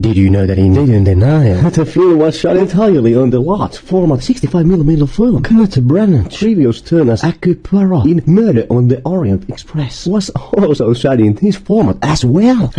Did you know that in Death on the Nile? The film was shot entirely on the large format 65mm film. Kenneth Branagh. Previous turn as Hercule Poirot in Murder on the Orient Express was also shot in this format as well.